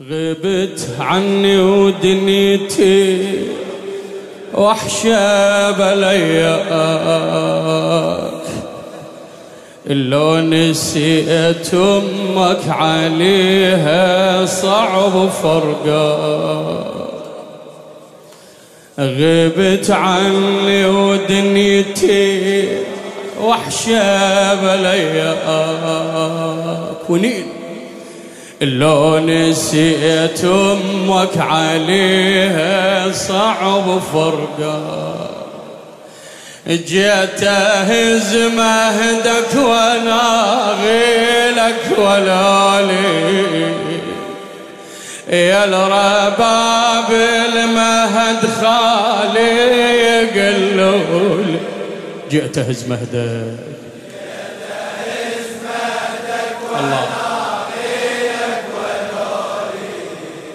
غبت عني ودنيتي وحشة بلياك لو نسيت أمك عليها صعب فرقاك غبت عني ودنيتي وحشة بلياك ونين لو نسيت أمك عليها صعب فرقا. جيت اهز مهدك وأنا غيلك ولا لي. يا الرباب المهد خالي يقلولي. جئت اهز مهدك الله.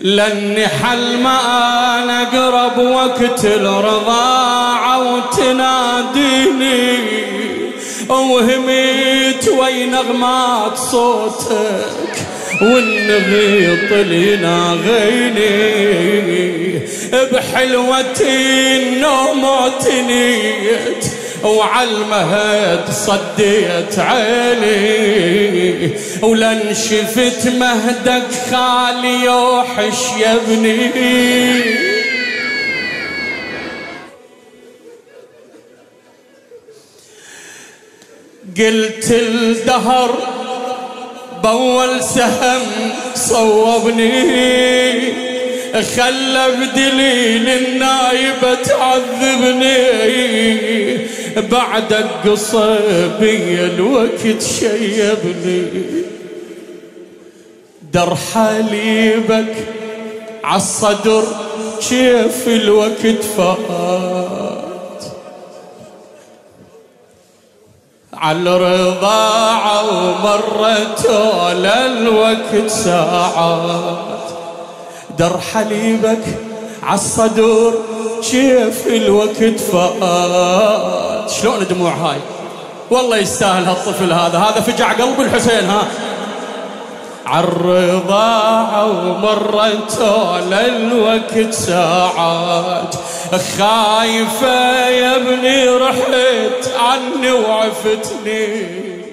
لاني حل ما أنا اقرب وقت الرضاعة وتناديني وهميت وين نغمات صوتك والنغيط اللي ناغيني بحلوتي النوم تنيت وعالمهد صديت عيني. ولن شفت مهدك خالي يوحش يا ابني. قلت الدهر بول سهم صوبني. خلى بدليل النايبة تعذبني. بعدك قصبي الوقت شيبني. در حليبك عالصدر كيف الوقت فات. عالرضاعة ومرت الوقت ساعات. در حليبك عالصدور كيف الوقت فات. شلون دموع هاي؟ والله يستاهل هالطفل هذا. هذا فجع قلب الحسين ها؟ عالرضاعة ومرت الوقت ساعات. خايفة يا ابني رحت عني وعفتني.